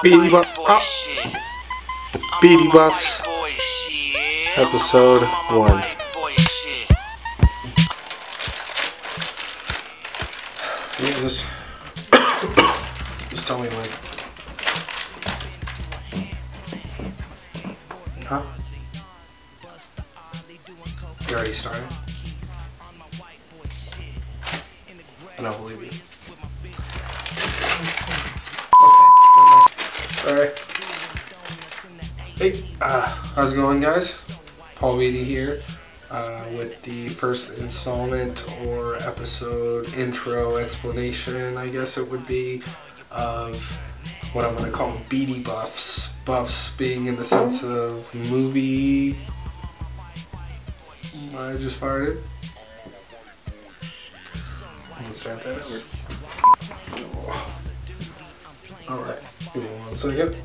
Beattie Buff. Oh. Ah. Beattie Buffs. Episode 1. Yeah, just, just tell me when. Huh? You already started? I don't believe you. Alright. Hey, uh, how's it going guys? Paul Beattie here uh, with the first installment or episode intro explanation, I guess it would be, of what I'm going to call Beattie buffs. Buffs being in the sense of movie. I just fired it. Let's start that over. Alright, one second.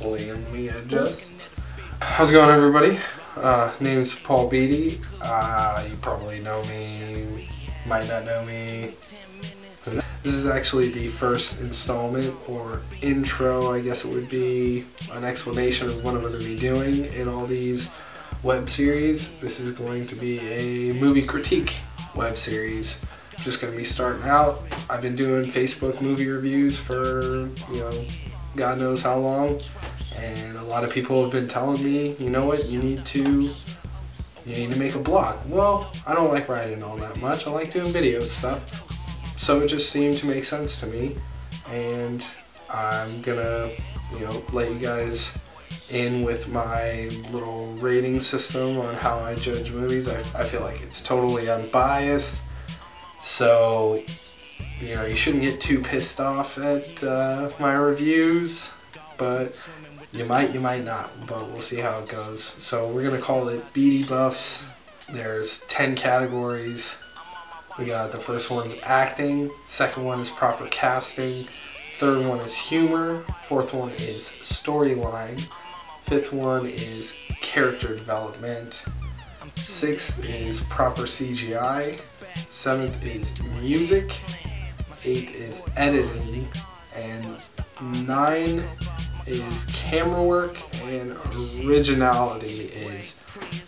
Let me adjust. How's it going, everybody? Uh, name's Paul Beattie. Uh, you probably know me, might not know me. This is actually the first installment or intro, I guess it would be, an explanation of what I'm going to be doing in all these web series. This is going to be a movie critique web series. Just going to be starting out. I've been doing Facebook movie reviews for, you know, God knows how long. And a lot of people have been telling me, you know what, you need to you need to make a blog. Well, I don't like writing all that much. I like doing video stuff. So it just seemed to make sense to me. And I'm gonna, you know, let you guys in with my little rating system on how I judge movies. I, I feel like it's totally unbiased. So, you know, you shouldn't get too pissed off at uh, my reviews, but you might, you might not, but we'll see how it goes. So we're going to call it Beattie Buffs. There's 10 categories. We got the first one's acting, second one is proper casting, third one is humor, fourth one is storyline, fifth one is character development, sixth is proper CGI, seventh is music, eight is editing, and nine is camera work, and originality is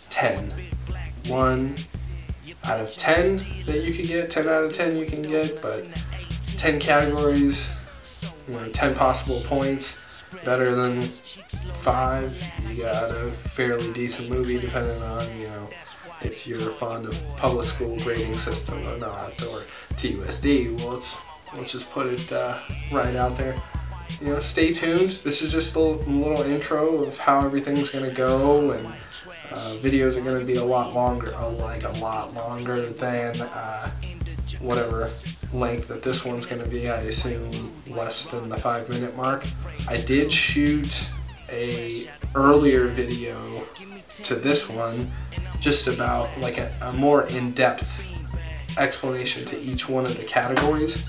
10. 1 out of 10 that you can get, 10 out of 10 you can get, but 10 categories, you know, 10 possible points, better than 5. You got a fairly decent movie depending on, you know, if you're fond of public school grading system or not, or TUSD. Well, let's, let's just put it uh, right out there. You know, stay tuned. This is just a little intro of how everything's going to go, and uh, videos are going to be a lot longer, uh, like a lot longer than uh, whatever length that this one's going to be. I assume less than the five minute mark. I did shoot a earlier video to this one just about like a, a more in-depth explanation to each one of the categories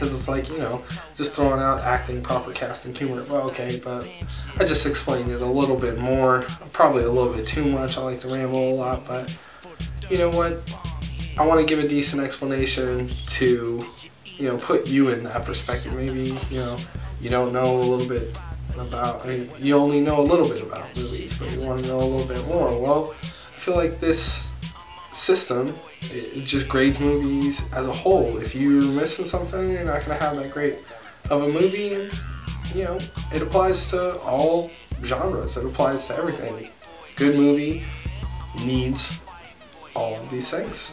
because it's like you know just throwing out acting proper casting humor. Well okay but i just explained it a little bit more probably a little bit too much. I like to ramble a lot but you know what? I want to give a decent explanation to you know put you in that perspective. Maybe you know you don't know a little bit about I mean, you only know a little bit about movies but you want to know a little bit more. Well i feel like this system it just grades movies as a whole. If you're missing something, you're not going to have that great of a movie. You know, it applies to all genres. It applies to everything. Good movie needs all of these things.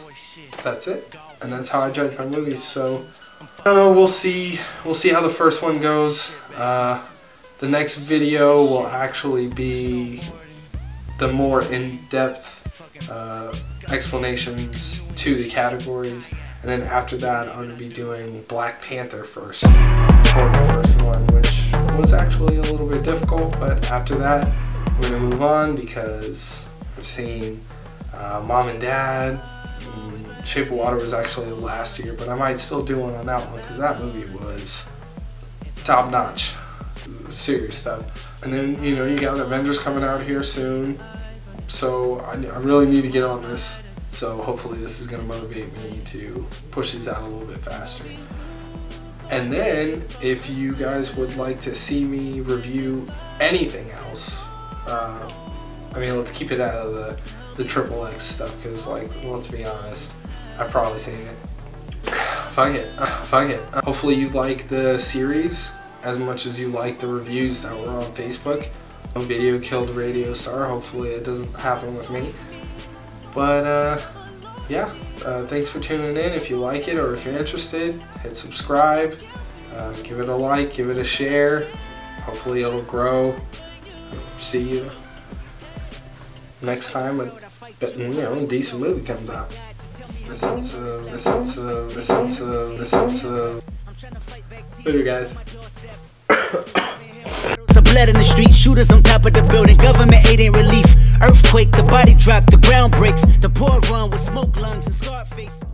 That's it. And that's how I judge my movies. So, I don't know. We'll see. We'll see how the first one goes. Uh, the next video will actually be the more in-depth uh, explanations to the categories. And then after that, I'm going to be doing Black Panther first for the first one, which was actually a little bit difficult. But after that, we're going to move on because I've seen uh, Mom and Dad. Shape of Water was actually last year, but I might still do one on that one because that movie was top notch. Serious stuff. And then, you know, you got Avengers coming out here soon. So I, I really need to get on this. So hopefully this is going to motivate me to push these out a little bit faster. And then, if you guys would like to see me review anything else, uh, I mean, let's keep it out of the the triple X stuff because, like, let's be honest, I've probably seen it. fuck it, fuck it. Hopefully, you like the series as much as you like the reviews that were on Facebook. Video killed Radio Star. Hopefully, it doesn't happen with me. But uh, yeah, uh, thanks for tuning in. If you like it or if you're interested, hit subscribe, uh, give it a like, give it a share. Hopefully, it'll grow. See you next time. A, you know, a decent movie comes out. Sounds, uh, this sounds, uh, this sounds, uh, later guys. Blood in the street, shooters on top of the building, government aid ain't relief. Earthquake, the body drop, the ground breaks, the poor run with smoke lungs and scar face.